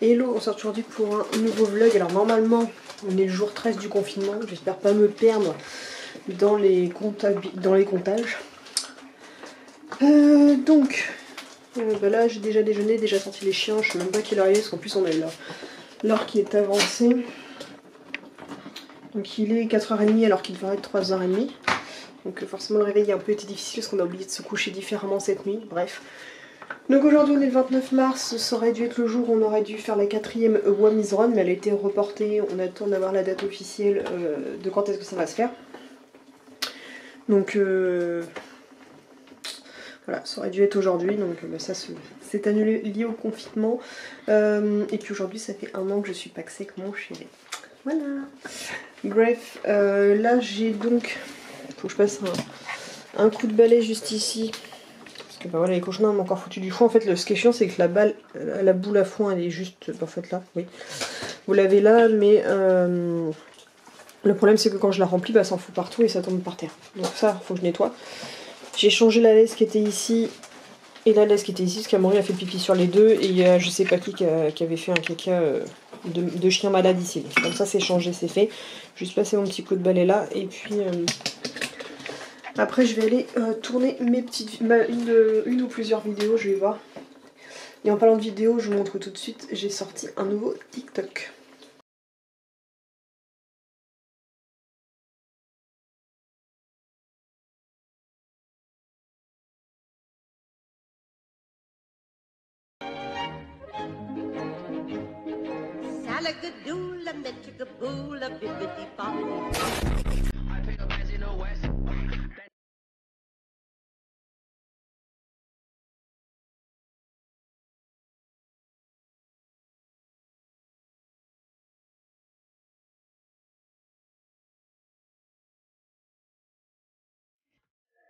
Hello, on sort aujourd'hui pour un nouveau vlog. Alors normalement, on est le jour 13 du confinement. J'espère pas me perdre dans les, comptages. Euh, donc, euh, bah là j'ai déjà déjeuné, déjà sorti les chiens. Je sais même pas quelle heure il est parce qu'en plus on a l'heure qui est avancée. Donc il est 4h30 alors qu'il devrait être 3h30. Donc forcément le réveil est un peu été difficile parce qu'on a oublié de se coucher différemment cette nuit. Bref. Donc aujourd'hui on est le 29 mars, ça aurait dû être le jour où on aurait dû faire la quatrième Wamiz Run, mais elle a été reportée, on attend d'avoir la date officielle euh, de quand est-ce que ça va se faire. Donc euh, voilà, ça aurait dû être aujourd'hui, donc bah, ça c'est annulé lié au confinement. Euh, et puis aujourd'hui ça fait un an que je suis paxée avec mon chéri. Voilà. Bref, là j'ai donc, faut que je passe un coup de balai juste ici que bah voilà, les cochons m'ont encore foutu du foin. En fait, le, ce qui est chiant, c'est que la balle, euh, la boule à foin, elle est juste. Bah, en fait, là, oui. Vous l'avez là, mais euh, le problème, c'est que quand je la remplis, bah, ça en fout partout et ça tombe par terre. Donc, ça, faut que je nettoie. J'ai changé la laisse qui était ici et la laisse qui était ici, parce qu'Amory a fait pipi sur les deux. Et il y a je sais pas qui qui, avait fait un caca euh, de, chien malade ici. Comme ça, c'est changé, c'est fait. Juste passer mon petit coup de balai là. Et puis. Après, je vais aller euh, tourner mes petites, une, ou plusieurs vidéos, je vais voir. Et en parlant de vidéos, je vous montre tout de suite, j'ai sorti un nouveau TikTok.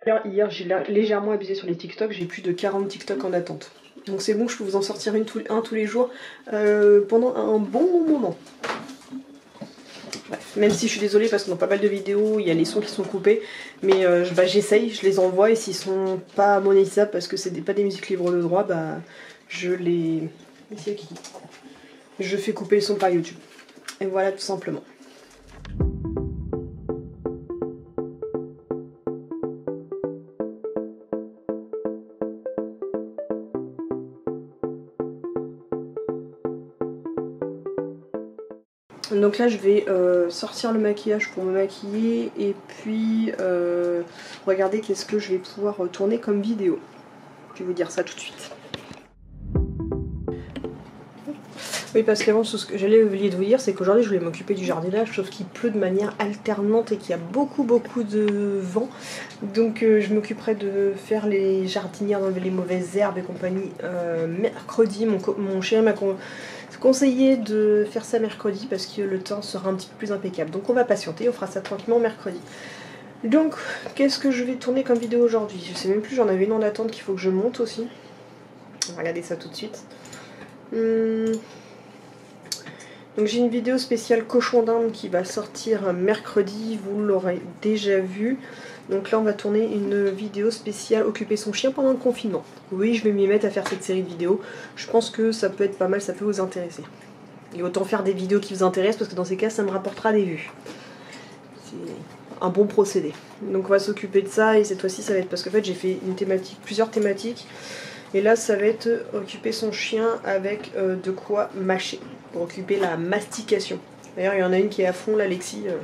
Hier, j'ai légèrement abusé sur les TikTok, j'ai plus de 40 TikTok en attente. Donc c'est bon, je peux vous en sortir une un tous les jours euh, pendant un bon moment. même si je suis désolée parce qu'on a pas mal de vidéos, il y a les sons qui sont coupés, mais euh, bah, j'essaye, je les envoie et s'ils sont pas monétisables parce que c'est pas des musiques libres de droit, bah je les. Je fais couper le son par YouTube. Et voilà tout simplement. Donc là je vais euh, sortir le maquillage pour me maquiller et puis euh, regarder qu'est-ce que je vais pouvoir tourner comme vidéo. Je vais vous dire ça tout de suite. Oui parce qu'avant ce que j'allais oublier de vous dire c'est qu'aujourd'hui je voulais m'occuper du jardinage sauf qu'il pleut de manière alternante et qu'il y a beaucoup beaucoup de vent. Donc euh, je m'occuperai de faire les jardinières, d'enlever les mauvaises herbes et compagnie mercredi. Mon, mon chien m'a conseillé de faire ça mercredi parce que le temps sera un petit peu plus impeccable. Donc on va patienter, on fera ça tranquillement mercredi. Donc, qu'est-ce que je vais tourner comme vidéo aujourd'hui? Je sais même plus, j'en avais une en attente qu'il faut que je monte aussi. On va regarder ça tout de suite. Hmm. Donc j'ai une vidéo spéciale cochon d'Inde qui va sortir mercredi, vous l'aurez déjà vu. Donc là on va tourner une vidéo spéciale occuper son chien pendant le confinement. Oui je vais m'y mettre à faire cette série de vidéos. Je pense que ça peut être pas mal, ça peut vous intéresser. Et autant faire des vidéos qui vous intéressent parce que dans ces cas ça me rapportera des vues. C'est un bon procédé. Donc on va s'occuper de ça et cette fois-ci ça va être parce qu'en fait j'ai fait une thématique, plusieurs thématiques. Et là ça va être occuper son chien avec euh, de quoi mâcher. Pour occuper la mastication. D'ailleurs il y en a une qui est à fond, l'Alexis. Euh,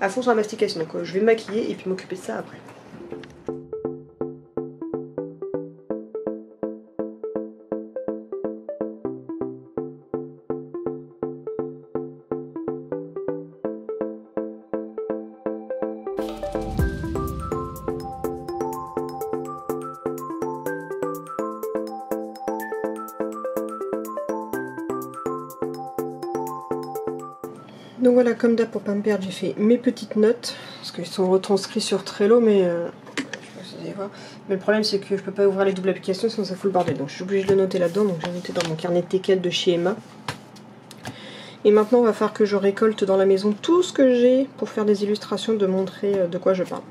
à fond sur la mastication. Donc euh, je vais maquiller et puis m'occuper de ça après. Donc voilà, comme d'hab pour pas me perdre, j'ai fait mes petites notes, parce qu'ils sont retranscrits sur Trello, mais euh, Mais le problème c'est que je peux pas ouvrir les doubles applications, sinon ça fout le bordel. Donc je suis obligée de noter là-dedans, donc j'ai noté dans mon carnet de TKL de chez Emma. Et maintenant, on va faire que je récolte dans la maison tout ce que j'ai pour faire des illustrations, de montrer euh, de quoi je parle.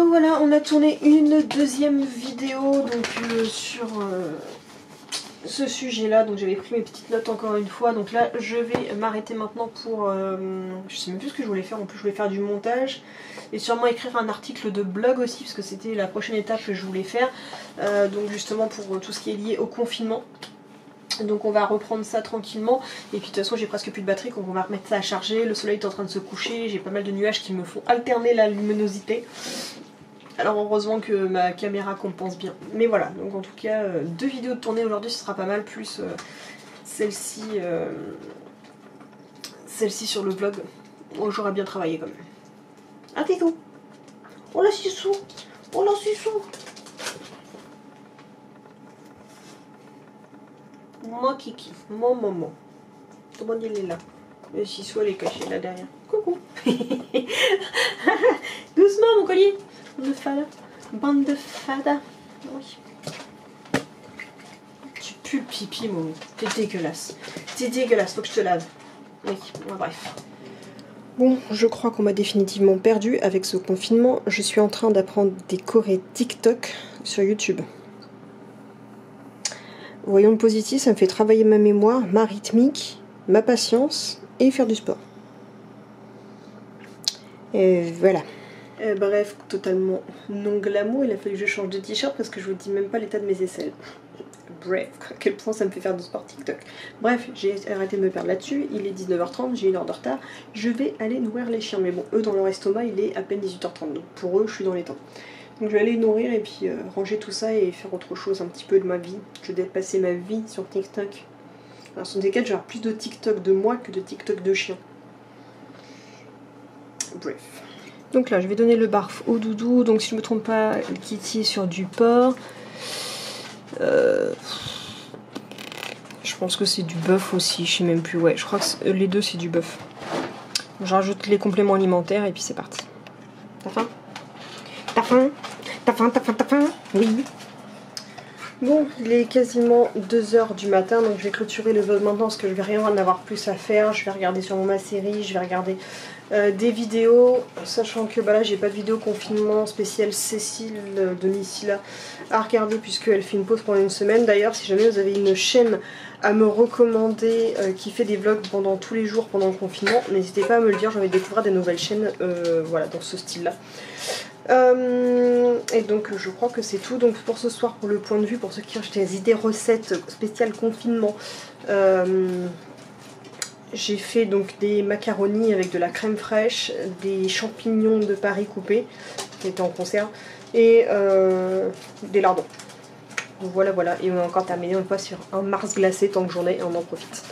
Voilà, on a tourné une deuxième vidéo donc euh, sur euh, ce sujet-là. Donc j'avais pris mes petites notes encore une fois. Donc là, je vais m'arrêter maintenant pour... Euh, je sais même plus ce que je voulais faire. En plus, je voulais faire du montage et sûrement écrire un article de blog aussi parce que c'était la prochaine étape que je voulais faire. donc justement pour tout ce qui est lié au confinement. Donc on va reprendre ça tranquillement. Et puis de toute façon j'ai presque plus de batterie, donc on va remettre ça à charger. Le soleil est en train de se coucher, j'ai pas mal de nuages qui me font alterner la luminosité. Alors heureusement que ma caméra compense bien. Mais voilà, donc en tout cas, euh, deux vidéos de tournée aujourd'hui, ce sera pas mal, plus euh, celle-ci euh, celle-ci sur le vlog. Oh, J'aurais bien travaillé quand même. T'es tout Oh la sous Oh la sous Moi kiki, mon maman. Comment il est là Le sissou elle est cachée là derrière. Coucou Doucement mon collier Bande de fada. Bande de fada. Oui. Tu pues le pipi, mon. T'es dégueulasse. T'es dégueulasse, faut que je te lave. Oui, bref. Bon, je crois qu'on m'a définitivement perdu avec ce confinement. Je suis en train d'apprendre des chorés TikTok sur YouTube. Voyons le positif, ça me fait travailler ma mémoire, ma rythmique, ma patience et faire du sport. Voilà. Euh, bref, totalement non glamour, il a fallu que je change de t-shirt parce que je vous dis même pas l'état de mes aisselles. Bref, à quel point ça me fait faire du sport TikTok. Bref, j'ai arrêté de me perdre là-dessus, il est 19h30, j'ai une heure de retard, je vais aller nourrir les chiens. Mais bon, eux dans leur estomac, il est à peine 18h30, donc pour eux, je suis dans les temps. Donc je vais aller nourrir et puis euh, ranger tout ça et faire autre chose un petit peu de ma vie. Je vais passer ma vie sur TikTok. Alors sur des cas, je vais avoir plus de TikTok de moi que de TikTok de chien. Bref. Donc là, je vais donner le barf au doudou. Donc si je me trompe pas, Kitty est sur du porc. Euh, je pense que c'est du bœuf aussi, je sais même plus. Ouais, je crois que les deux c'est du bœuf. Je rajoute les compléments alimentaires et puis c'est parti. T'as faim? T'as faim, t'as faim, t'as faim Oui. Bon, il est quasiment 2h du matin, donc je vais clôturer le vlog maintenant parce que je vais rien en avoir plus à faire. Je vais regarder sur ma série, je vais regarder euh, des vidéos, sachant que bah là j'ai pas de vidéo confinement spéciale Cécile de Missila à regarder puisqu'elle fait une pause pendant une semaine. D'ailleurs si jamais vous avez une chaîne à me recommander euh, qui fait des vlogs pendant tous les jours pendant le confinement, n'hésitez pas à me le dire, j'ai envie de découvrir des nouvelles chaînes euh, voilà, dans ce style là. et donc je crois que c'est tout donc pour ce soir pour le point de vue pour ceux qui cherchent des idées recettes spéciales confinement j'ai fait donc des macaronis avec de la crème fraîche, des champignons de Paris coupés, qui étaient en conserve, et euh, des lardons. Voilà, voilà. Et on a encore terminé, on passe sur un Mars glacé tant que j'en ai et on en profite.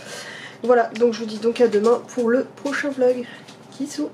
Voilà, donc je vous dis donc à demain pour le prochain vlog. Kissou